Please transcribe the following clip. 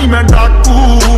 Mime da cu